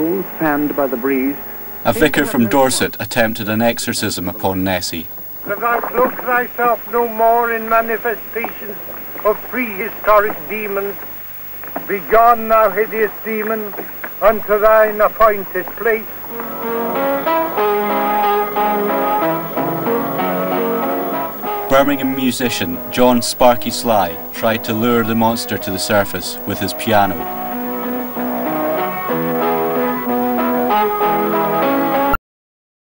cool, fanned by the breeze. A vicar from Dorset attempted an exorcism upon Nessie. Thou look thyself no more in manifestations of prehistoric demons. Begone, thou hideous demon, unto thine appointed place. Birmingham musician John Sparky Sly tried to lure the monster to the surface with his piano.